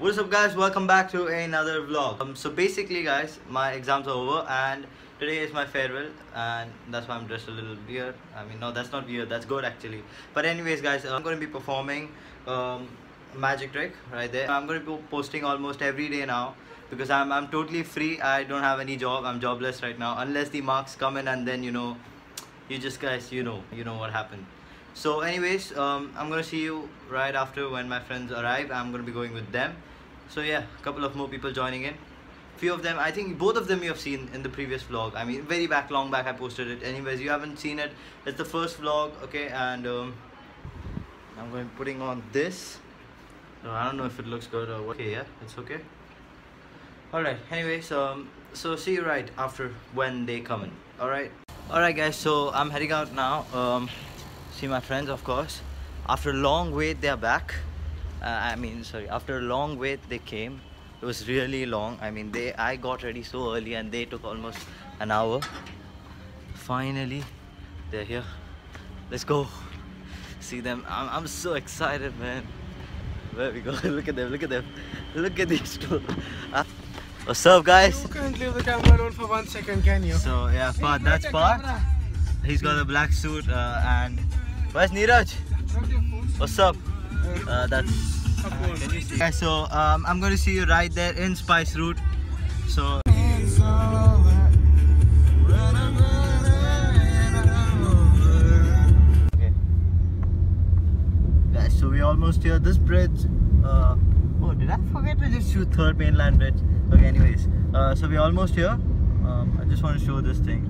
What's up guys, welcome back to another vlog. Um, so basically guys, my exams are over and today is my farewell and that's why I'm dressed a little weird. I mean no, that's not weird, that's good actually. But anyways guys, I'm going to be performing um, magic trick right there. I'm going to be posting almost every day now because I'm, I'm totally free. I don't have any job, I'm jobless right now unless the marks come in and then you know, you just guys, you know, you know what happened. So anyways, um, I'm gonna see you right after when my friends arrive. I'm gonna be going with them. So yeah, a couple of more people joining in. Few of them, I think both of them you have seen in the previous vlog. I mean, very back, long back I posted it. Anyways, you haven't seen it. It's the first vlog, okay? And um, I'm going putting on this. so I don't know if it looks good or what. Okay, yeah, it's okay. Alright, anyways, um, so see you right after when they come in. Alright. Alright guys, so I'm heading out now. Um, see my friends of course. After a long wait they are back. Uh, i mean sorry after a long wait they came. It was really long. I mean they i got ready so early and they took almost an hour. Finally they're here. Let's go. See them. I'm, I'm so excited man. Where we go? Look at them look at them. Look at these two. Uh, what's up guys? You can't leave the camera on for one second, can you? so yeah Parth, that's Parth he's got a black suit uh, and where's Neeraj what's up? Uh, that's yeah, so um, I'm going to see you right there in Spice Route. So okay. Guys so we almost here. This bridge uh, oh did I forget to just shoot third mainland bridge? Okay anyways. Uh, so we're almost here. Um, I just want to show this thing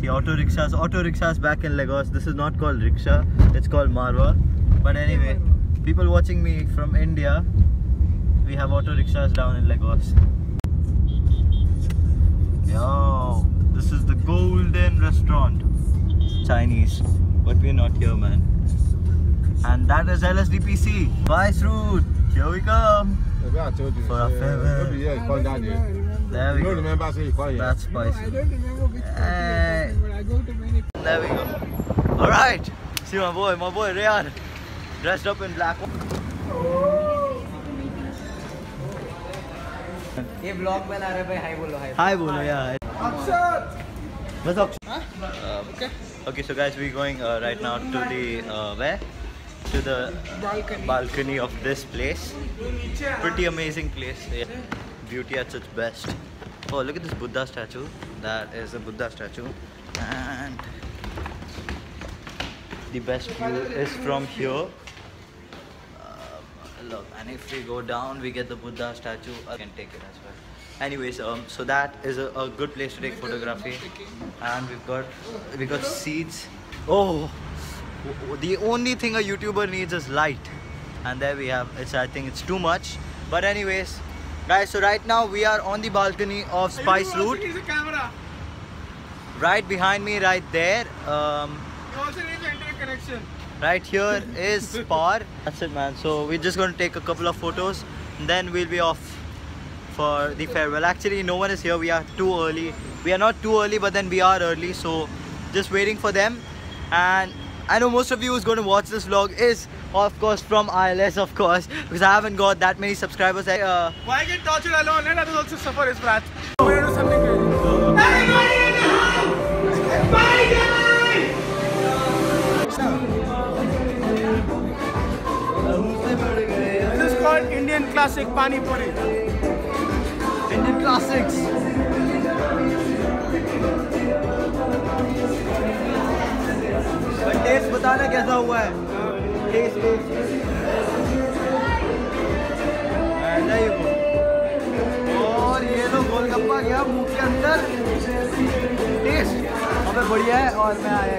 See auto rickshaws, auto rickshaws back in Lagos. This is not called rickshaw, it's called Marwa. But anyway, people watching me from India, we have auto rickshaws down in Lagos. Yo, this is the Golden Restaurant. Chinese, but we're not here, man. And that is LSDPC. Spice Route. Here we come. Maybe I told you. For a say, favor. Yeah, call that there. There we You don't go. remember say you call here. That's spicy. I don't remember which Hey. but I go to many There we go. Alright. See my boy, my boy Rayan. Dressed up in black. ये blog बना रहे भाई hi बोलो हाय Hi bolo, yeah. Akshat! What's up? Um, Okay. okay, so guys, we're going uh, right now to the uh, where? To the Balcony. balcony of this place. Pretty amazing place. Yeah. Beauty at its best. Oh, look at this Buddha statue. That is a Buddha statue. And the best view is from here. Um, look, and if we go down, we get the Buddha statue. I can take it as well. Anyways, um, so that is a, a good place to take photography. And we've got we got seats. Oh, the only thing a YouTuber needs is light. And there we have. It's I think it's too much. But anyways, guys. So right now we are on the balcony of Spice You also Route. camera. Right behind me, right there. Um, You also need the internet connection. Right here is Spar. That's it, man. So we're just going to take a couple of photos, and then we'll be off for the farewell. Actually, no one is here. We are too early. We are not too early, but then we are early. So just waiting for them. And I know most of you who's going to watch this vlog is, of course, from ILS, of course, because I haven't got that many subscribers. I, uh, Why get tortured alone? Let others also suffer his wrath. We're gonna do something crazy. Everybody in the house! Everybody! This is called Indian classic Pani Puri. Indian classics. Taste बताना कैसा हुआ है? Taste test और ये तो गोलगप्पा गया मुँह के अंदर। टेस्ट। अबे बढ़िया है, और मैं आया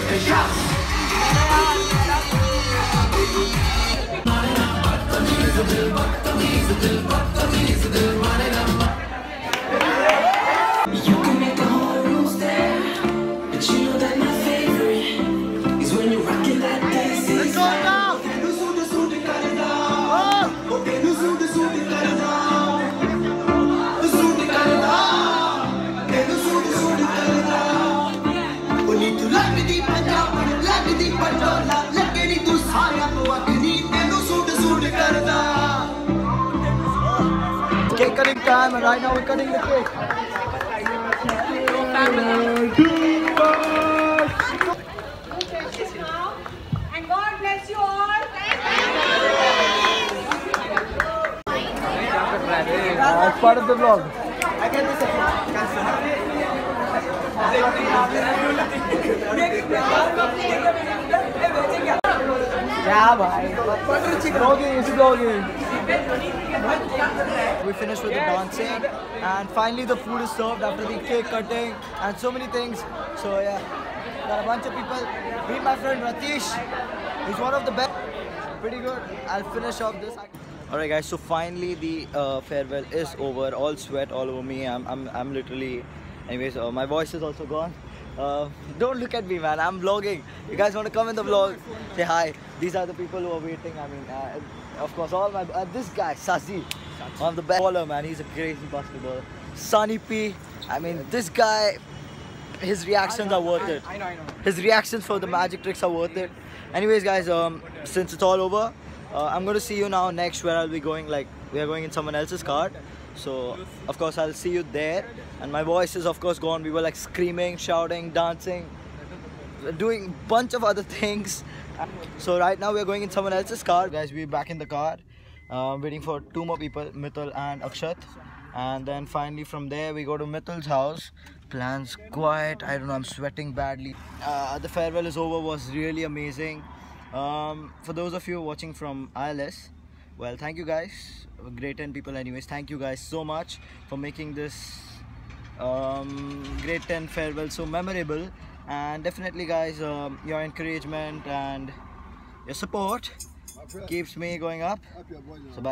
fam, and right now we're cutting the cake. And God bless you all. As part of the vlog. क्या भाई Vlogging, it's vlogging. We finished with the dancing, and finally the food is served after the cake cutting and so many things. So yeah, got a bunch of people. Meet my friend Ratish. He's one of the best. Pretty good. I'll finish off this. Alright guys, so finally the uh, farewell is over. All sweat all over me. I'm, I'm, I'm literally. Anyways, uh, my voice is also gone. Uh, don't look at me, man. I'm vlogging. You guys want to come in the vlog? Say hi. These are the people who are waiting. I mean, uh, of course, all my uh, this guy Sazi, one of the best baller, man. He's a crazy basketballer. Sunny P. I mean, this guy. His reactions are worth it. I know, I know. His reactions for the magic tricks are worth it. Anyways, guys, um, since it's all over, uh, I'm going to see you now next where I'll be going. Like, we are going in someone else's car. So, of course, I'll see you there. And my voice is, of course, gone. We were like screaming, shouting, dancing, doing bunch of other things. So, right now, we're going in someone else's car. Guys, we're back in the car. Uh, waiting for two more people, Mithul and Akshat. And then finally from there we go to Mithul's house. Plans quiet. I don't know. I'm sweating badly. Uh, the farewell is over. Was really amazing. Um, for those of you watching from ILS, well, thank you guys. Grade 10 people, anyways. Thank you guys so much for making this um, Grade 10 farewell so memorable. And definitely, guys, um, your encouragement and your support keeps me going up. So bye.